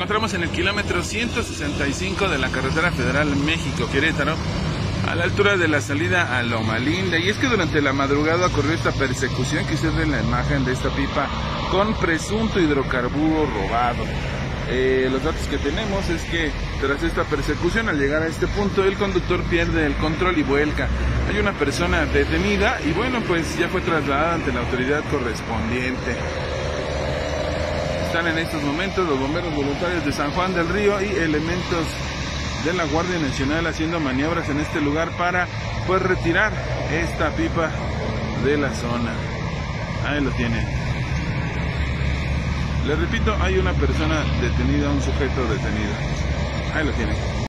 encontramos en el kilómetro 165 de la carretera federal México-Querétaro, a la altura de la salida a Loma Linda. Y es que durante la madrugada ocurrió esta persecución que usted ve en la imagen de esta pipa con presunto hidrocarburo robado. Eh, los datos que tenemos es que tras esta persecución, al llegar a este punto, el conductor pierde el control y vuelca. Hay una persona detenida y bueno, pues ya fue trasladada ante la autoridad correspondiente. Están en estos momentos los bomberos voluntarios de San Juan del Río y elementos de la Guardia Nacional haciendo maniobras en este lugar para pues retirar esta pipa de la zona. Ahí lo tienen. Les repito, hay una persona detenida, un sujeto detenido. Ahí lo tienen.